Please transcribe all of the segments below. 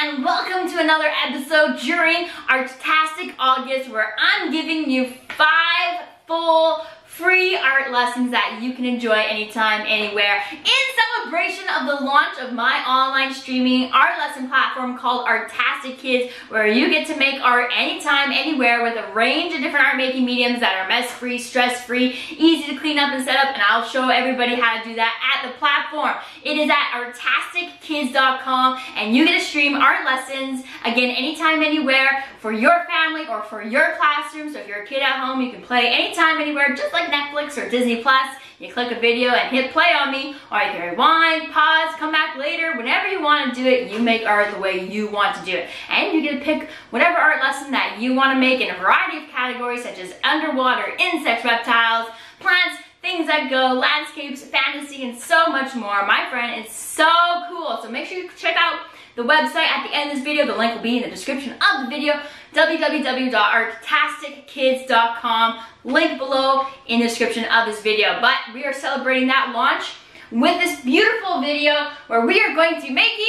and welcome to another episode during Artastic August where I'm giving you five full free art lessons that you can enjoy anytime, anywhere in celebration of the launch of my online streaming art lesson platform called Artastic Kids where you get to make art anytime, anywhere with a range of different art making mediums that are mess-free, stress-free, easy to clean up and set up and I'll show everybody how to do that at the platform. It is at artastickids.com and you get to stream art lessons again anytime, anywhere for your family or for your classroom. So if you're a kid at home, you can play anytime, anywhere just like Netflix or Disney Plus, you click a video and hit play on me, or you can rewind, pause, come back later, whenever you want to do it, you make art the way you want to do it. And you get to pick whatever art lesson that you want to make in a variety of categories such as underwater, insects, reptiles, plants, things that go, landscapes, fantasy, and so much more. My friend, it's so cool. So make sure you check out the website at the end of this video. The link will be in the description of the video, www.artastickids.com. Link below in the description of this video. But we are celebrating that launch with this beautiful video where we are going to be making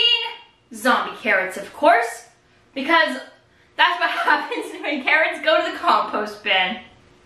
zombie carrots, of course, because that's what happens when carrots go to the compost bin.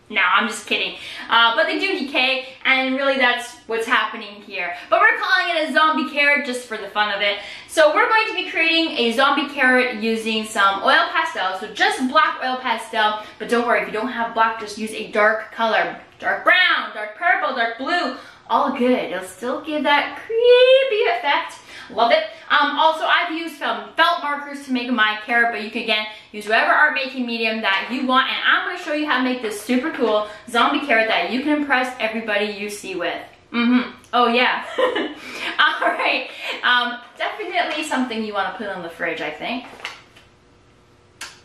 No, I'm just kidding. Uh, but they do decay, and really that's what's happening here. But we're calling it a zombie carrot just for the fun of it. So we're going to be creating a zombie carrot using some oil pastel. So just black oil pastel, but don't worry, if you don't have black, just use a dark color. Dark brown, dark purple, dark blue, all good. It'll still give that creepy effect. Love it. Um, also, I've used some felt markers to make my carrot, but you can, again, use whatever art making medium that you want. And I'm going to show you how to make this super cool zombie carrot that you can impress everybody you see with. Mm-hmm. Oh, yeah. All right. Um, definitely something you want to put on the fridge, I think.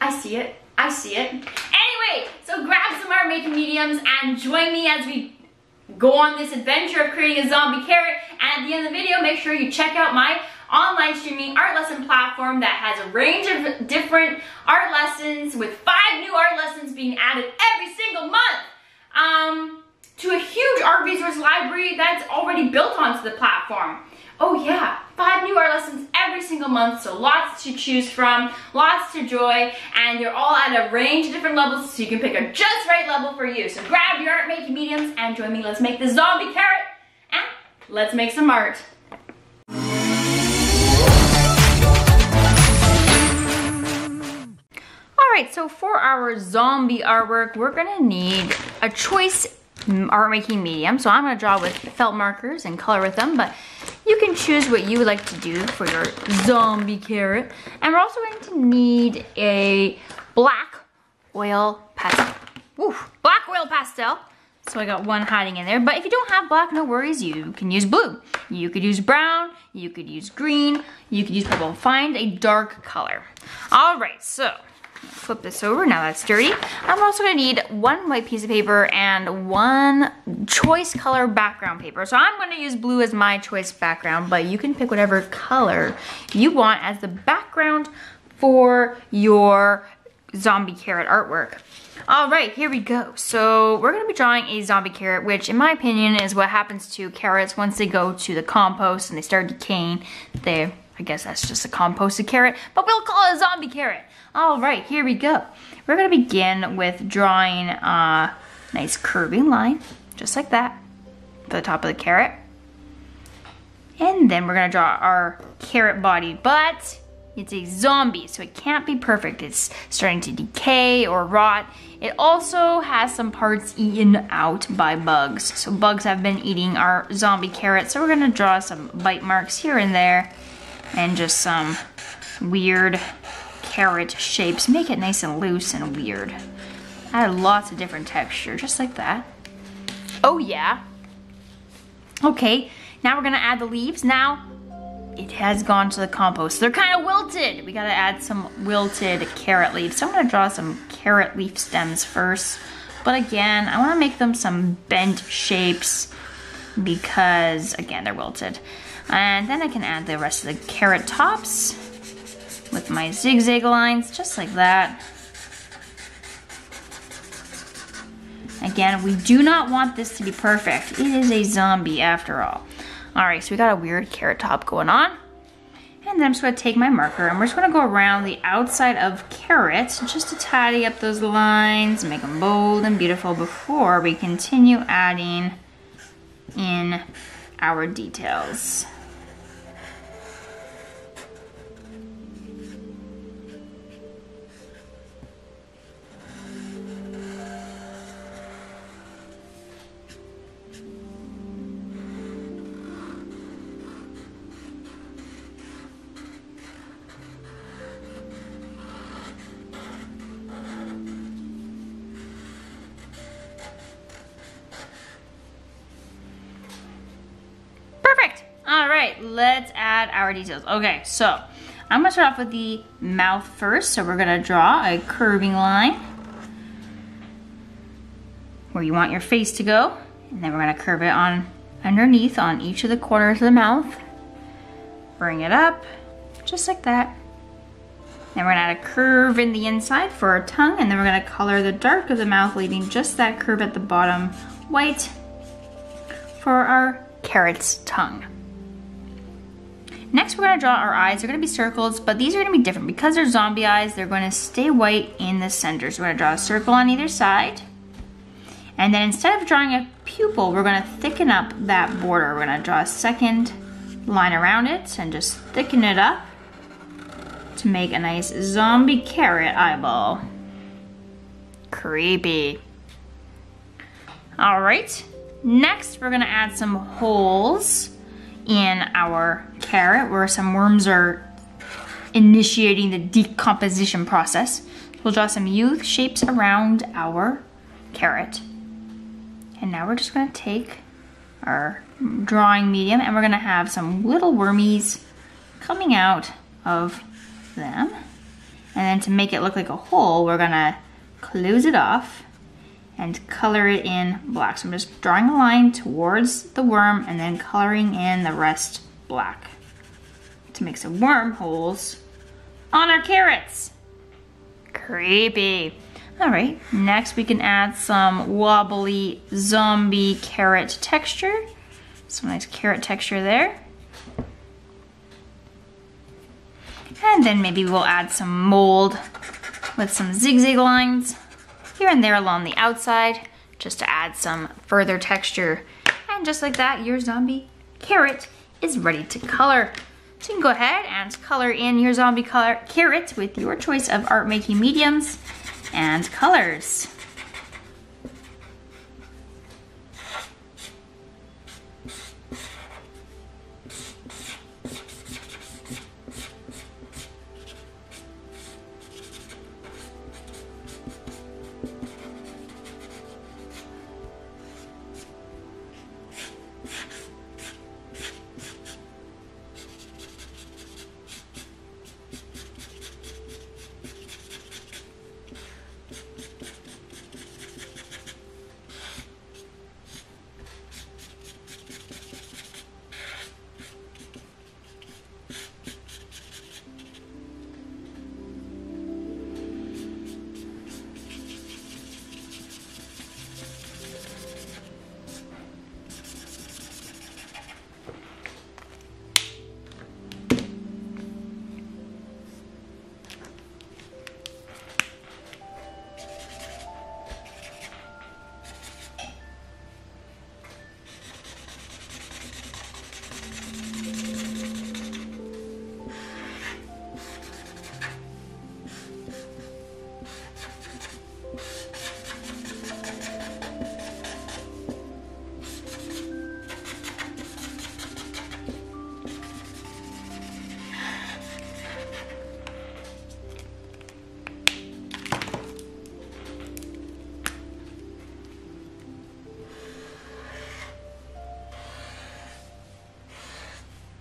I see it. I see it. Anyway, so grab some art making mediums and join me as we go on this adventure of creating a zombie carrot. And at the end of the video, make sure you check out my online streaming art lesson platform that has a range of different art lessons with five new art lessons being added every single month. Um, to a huge art resource library that's already built onto the platform. Oh yeah, five new art lessons every single month, so lots to choose from, lots to enjoy, and you're all at a range of different levels so you can pick a just right level for you. So grab your art making mediums and join me. Let's make the zombie carrot and let's make some art. Alright, so for our zombie artwork, we're gonna need a choice mm, art making medium. So I'm gonna draw with felt markers and color with them, but you can choose what you would like to do for your zombie carrot. And we're also going to need a black oil pastel. Black oil pastel. So I got one hiding in there. But if you don't have black, no worries. You can use blue. You could use brown. You could use green. You could use purple. Find a dark color. All right, so flip this over, now that's dirty. I'm also gonna need one white piece of paper and one choice color background paper. So I'm gonna use blue as my choice background, but you can pick whatever color you want as the background for your zombie carrot artwork. All right, here we go. So we're gonna be drawing a zombie carrot, which in my opinion is what happens to carrots once they go to the compost and they start decaying. They, I guess that's just a composted carrot, but we'll call it a zombie carrot. All right, here we go. We're gonna begin with drawing a nice curving line, just like that, for the top of the carrot. And then we're gonna draw our carrot body, but it's a zombie, so it can't be perfect. It's starting to decay or rot. It also has some parts eaten out by bugs. So bugs have been eating our zombie carrot. So we're gonna draw some bite marks here and there and just some weird carrot shapes. Make it nice and loose and weird. Add lots of different texture, just like that. Oh yeah. Okay, now we're gonna add the leaves. Now, it has gone to the compost. They're kind of wilted. We gotta add some wilted carrot leaves. So I'm gonna draw some carrot leaf stems first. But again, I wanna make them some bent shapes because, again, they're wilted. And then I can add the rest of the carrot tops with my zigzag lines, just like that. Again, we do not want this to be perfect. It is a zombie after all. All right, so we got a weird carrot top going on. And then I'm just gonna take my marker and we're just gonna go around the outside of carrot just to tidy up those lines, make them bold and beautiful before we continue adding in our details. Right, let's add our details. Okay, so I'm gonna start off with the mouth first. So we're gonna draw a curving line where you want your face to go. And then we're gonna curve it on underneath on each of the corners of the mouth. Bring it up, just like that. Then we're gonna add a curve in the inside for our tongue, and then we're gonna color the dark of the mouth, leaving just that curve at the bottom white for our carrot's tongue. Next, we're gonna draw our eyes. They're gonna be circles, but these are gonna be different. Because they're zombie eyes, they're gonna stay white in the center. So we're gonna draw a circle on either side. And then instead of drawing a pupil, we're gonna thicken up that border. We're gonna draw a second line around it and just thicken it up to make a nice zombie carrot eyeball. Creepy. All right, next we're gonna add some holes in our carrot where some worms are initiating the decomposition process. We'll draw some U shapes around our carrot. And now we're just gonna take our drawing medium and we're gonna have some little wormies coming out of them. And then to make it look like a hole, we're gonna close it off and color it in black. So I'm just drawing a line towards the worm and then coloring in the rest black to make some wormholes on our carrots. Creepy. All right, next we can add some wobbly zombie carrot texture. Some nice carrot texture there. And then maybe we'll add some mold with some zigzag lines here and there along the outside just to add some further texture. And just like that, your zombie carrot is ready to color. So you can go ahead and color in your zombie color carrot with your choice of art making mediums and colors.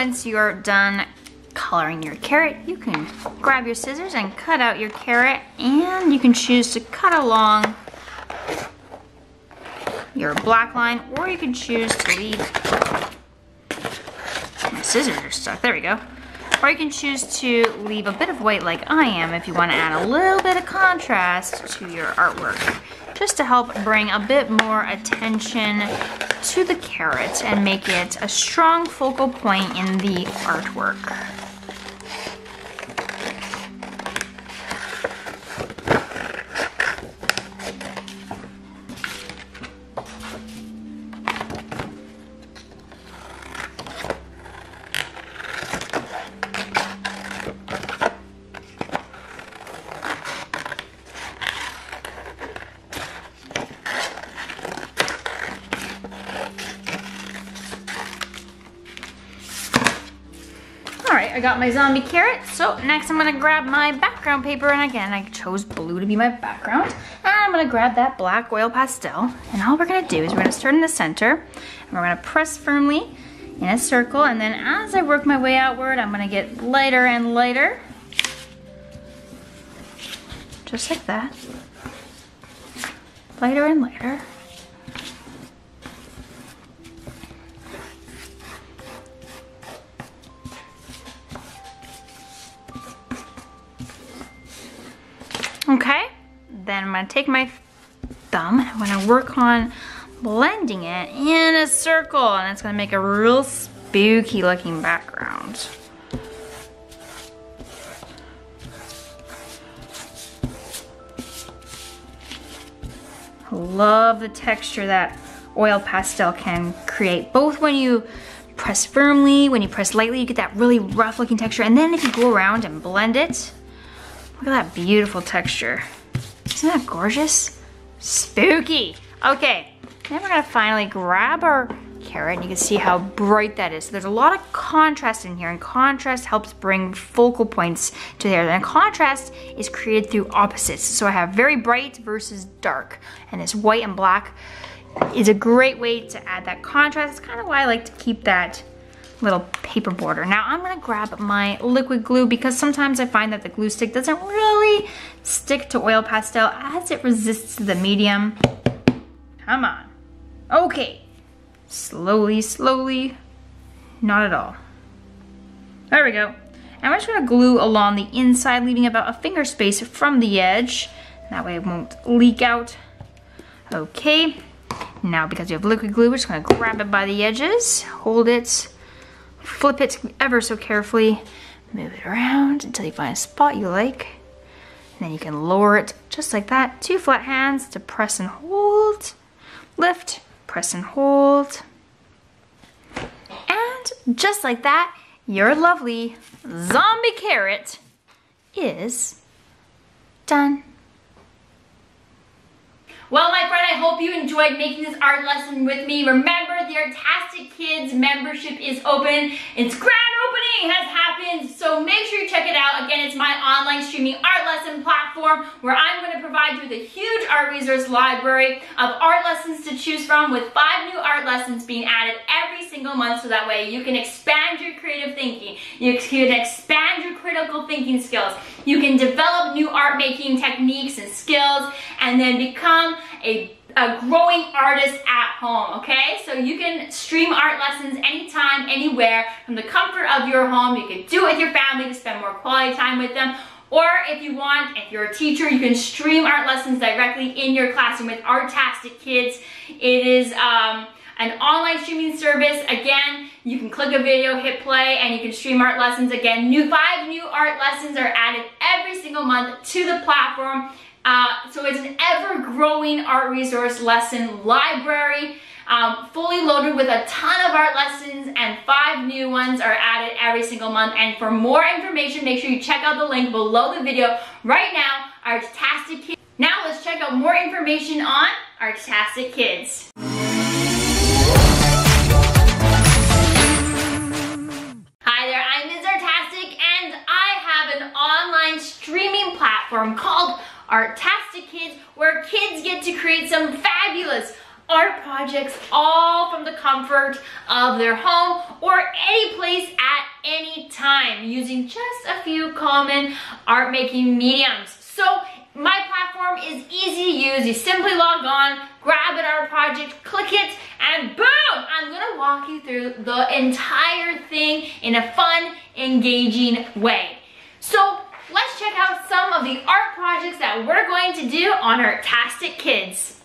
once you're done coloring your carrot, you can grab your scissors and cut out your carrot and you can choose to cut along your black line or you can choose to leave, my scissors are stuck, there we go. Or you can choose to leave a bit of white like I am if you want to add a little bit of contrast to your artwork. Just to help bring a bit more attention to the carrot and make it a strong focal point in the artwork. I got my zombie carrot. So next I'm gonna grab my background paper. And again, I chose blue to be my background. And I'm gonna grab that black oil pastel. And all we're gonna do is we're gonna start in the center. And we're gonna press firmly in a circle. And then as I work my way outward, I'm gonna get lighter and lighter. Just like that. Lighter and lighter. Okay, then I'm gonna take my thumb and I'm gonna work on blending it in a circle and it's gonna make a real spooky looking background. Love the texture that oil pastel can create, both when you press firmly, when you press lightly, you get that really rough looking texture, and then if you go around and blend it, Look at that beautiful texture. Isn't that gorgeous? Spooky. Okay, then we're gonna finally grab our carrot and you can see how bright that is. So there's a lot of contrast in here and contrast helps bring focal points to there. And contrast is created through opposites. So I have very bright versus dark and this white and black is a great way to add that contrast. It's kind of why I like to keep that little paper border. Now I'm gonna grab my liquid glue because sometimes I find that the glue stick doesn't really stick to oil pastel as it resists the medium. Come on. Okay. Slowly, slowly. Not at all. There we go. And I'm just gonna glue along the inside, leaving about a finger space from the edge. That way it won't leak out. Okay. Now because you have liquid glue, we're just gonna grab it by the edges, hold it, Flip it ever so carefully. Move it around until you find a spot you like. And then you can lower it just like that. Two flat hands to press and hold. Lift, press and hold. And just like that, your lovely zombie carrot is done. Well, my friend, I hope you enjoyed making this art lesson with me. Remember, the Artastic Kids membership is open. Its grand opening has happened, so make sure you check it out. Again, it's my online streaming art lesson platform where I'm going to provide you with a huge art resource library of art lessons to choose from with five new art lessons being added every single month so that way you can expand your creative thinking. You can expand your critical thinking skills. You can develop new art making techniques and skills and then become a, a growing artist at home, okay? So you can stream art lessons anytime, anywhere, from the comfort of your home. You can do it with your family to spend more quality time with them. Or if you want, if you're a teacher, you can stream art lessons directly in your classroom with Artastic Kids. It is um, an online streaming service. Again, you can click a video, hit play, and you can stream art lessons. Again, new five new art lessons are added every single month to the platform. Uh, so it's an ever-growing art resource lesson library, um, fully loaded with a ton of art lessons and five new ones are added every single month. And for more information, make sure you check out the link below the video right now, Artastic Kids. Now let's check out more information on Artastic Kids. Hi there, I'm Ms. Artastic and I have an online streaming platform called Artastic Kids, where kids get to create some fabulous art projects all from the comfort of their home or any place at any time using just a few common art making mediums. So my platform is easy to use. You simply log on, grab an art project, click it, and boom! I'm gonna walk you through the entire thing in a fun, engaging way. So let's check out some of the art projects that we're going to do on Artastic Kids.